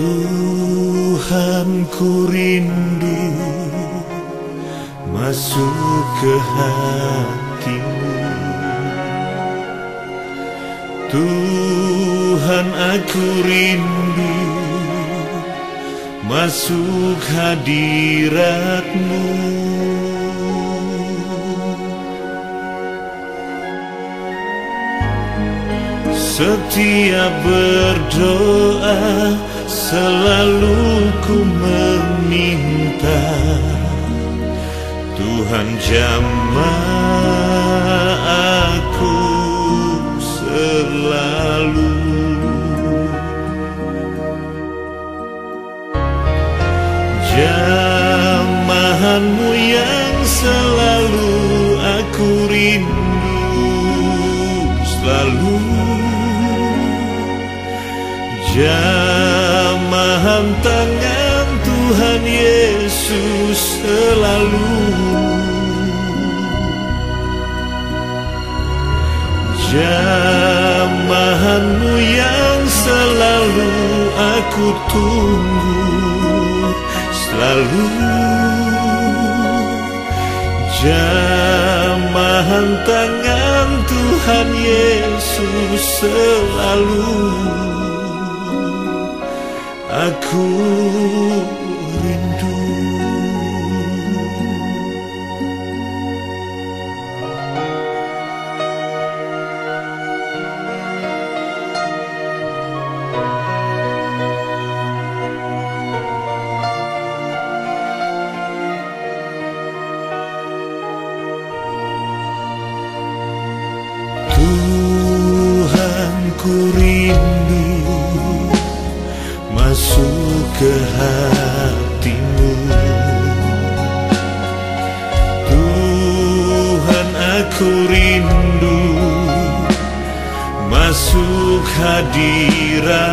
Tuhan ku rindu masuk ke hatimu. Tuhan aku rindu masuk hadiratmu. Setiap berdoa selalu ku meminta Tuhan jamah aku selalu. Jamahanmu yang selalu aku rindu Selalu. Jamahan tangan Tuhan Yesus selalu. Jamahanmu yang selalu aku tunggu Selalu. Jamahan tangan Tuhan Yesus selalu Aku rindu. Tuhan ku rindu ke hatimu. Tuhan aku rindu masuk hadiratmu.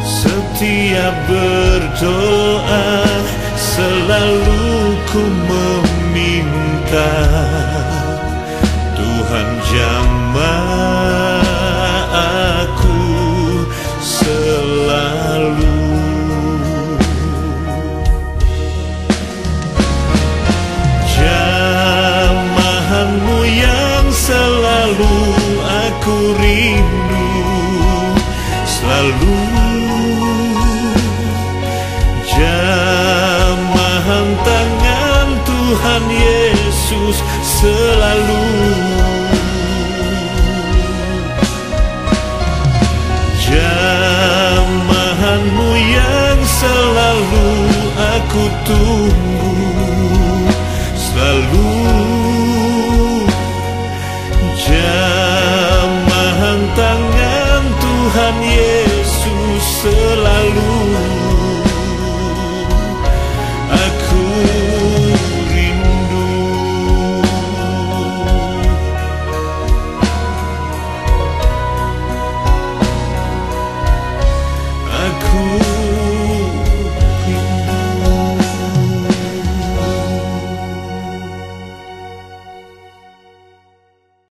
Setiap berdoa selalu ku meminta Selalu Jamahan tangan Tuhan Yesus selalu. Jamahanmu yang selalu aku tunggu Selalu